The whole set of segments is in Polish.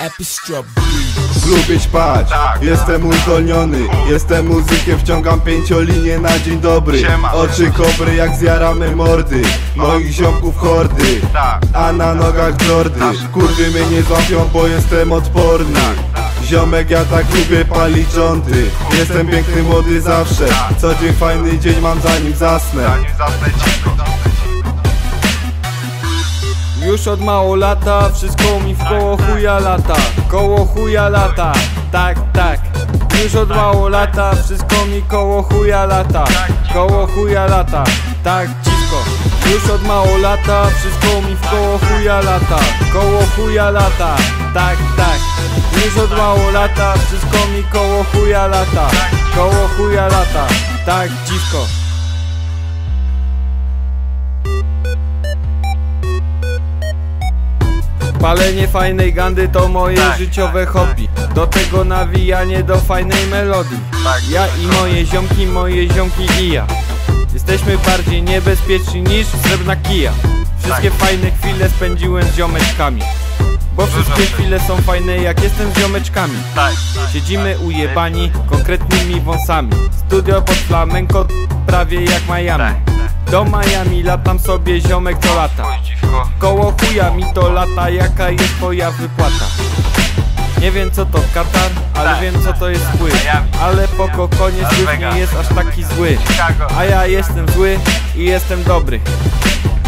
Epistrop Lubię spać, Tak. jestem uzdolniony Jestem muzykiem, wciągam pięciolinię na dzień dobry. Oczy kobry jak zjaramy mordy Moich ziomków hordy Tak. A na nogach jordy Kurwy mnie nie złapią, bo jestem odporny Ziomek, ja tak lubię palić rządy. Jestem piękny, młody zawsze. Co dzień fajny dzień mam zanim zasnę. Zanim zasnę cicho Już od mało lata, wszystko mi w koło chuja lata. Koło chuja lata, tak, tak. Już od mało lata, wszystko mi koło chuja lata. Koło chuja lata, tak, dziwko Już od mało lata, wszystko mi w koło chuja lata. Koło chuja lata, tak, tak. Już od mało lata, wszystko mi koło chuja lata. Koło chuja lata, tak, dziwko Palenie fajnej gandy to moje Tak, życiowe hobby. Do tego nawijanie do fajnej melodii. Tak, Ja i moje ziomki, moje ziomki i ja. Jesteśmy bardziej niebezpieczni niż srebrna kija. Wszystkie fajne chwile spędziłem z ziomeczkami. Bo wszystkie chwile są fajne jak jestem z ziomeczkami. Tak, Siedzimy ujebani konkretnymi wąsami. Studio pod flamenko prawie jak Miami. Tak, Do Miami latam sobie ziomek co lata. Koło chuja mi to lata, jaka jest twoja wypłata? Nie wiem co to Katar, ale wiem co to jest Miami. Ale po słów Vegas. nie jest aż taki zły. A ja jestem zły i jestem dobry.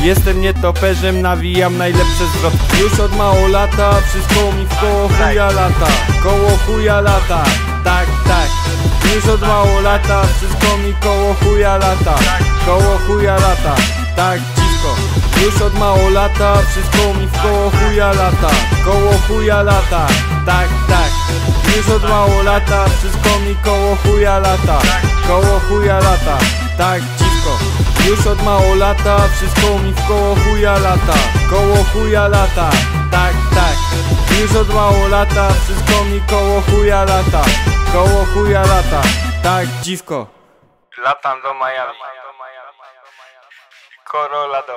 Jestem nietoperzem, nawijam najlepsze zwrotki. Już od mało lata, wszystko mi w koło chuja lata. Koło chuja lata, tak, tak Już od mało lata, wszystko mi koło chuja lata. Koło chuja lata, tak, dziwko Już od mało lata, wszystko mi w koło chuja lata. Koło chuja lata, tak, tak. Już od mało lata, wszystko mi koło chuja lata. Koło chuja lata, tak, dziwko już od mało lata, wszystko mi w koło chuja lata. Koło chuja lata, tak, tak. Już od mało lata, wszystko mi koło chuja lata Koło chuja lata, tak, dziwko. Latam do Miami. Colorado